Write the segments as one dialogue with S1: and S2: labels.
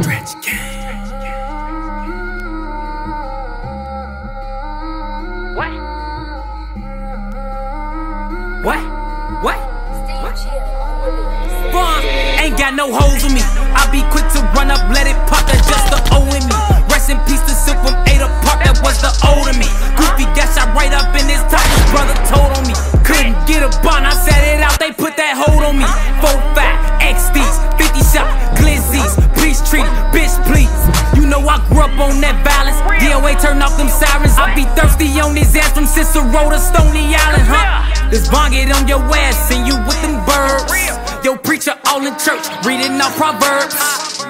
S1: Stretch game.
S2: What? What? What? Bond ain't got no holes in me. I be quick to run up, let it pop. I grew up on that violence. DOA turn off them sirens. I be thirsty on his ass from Cicero to Stony Island, huh? This bong get on your ass and you with them birds. Yo, preacher all in church, reading out proverbs.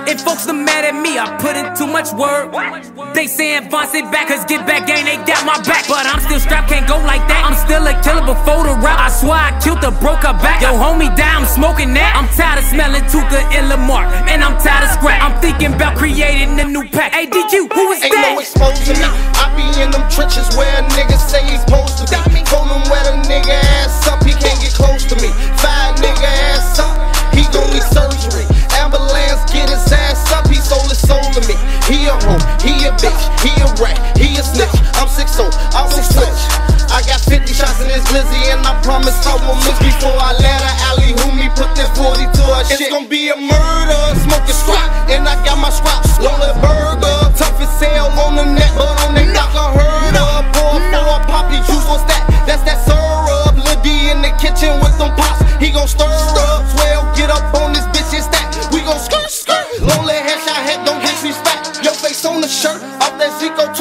S2: If folks are mad at me, I put in too much work. They saying Von sit back, cause get back gang, they got my back. But I'm still strapped, can't go like that. I'm still a killer before the rap. I swear I killed the broke her back. Yo, homie die, I'm smoking that. I'm tired of smelling Tooka and Lamar, I'm tired of scrap. I'm thinking about creating a new pack. Hey, DQ, who is
S3: Ain't
S2: that?
S3: no exposing me. I be in them trenches where a nigga say he's supposed to be. Told him where the nigga ass up, he can't get close to me. Fire nigga ass up, he gon' need surgery. Ambulance get his ass up, he sold his soul to me. He a hoe, he a bitch, he a rat, he a snitch. I'm 6 I won't switch. Oh. I got 50 shots in this glizzy and I promise I won't miss before I let her alley who me put this 40 to her shit. It's gonna be a murder, head, don't disrespect. Your face on the shirt, off that Zico 2.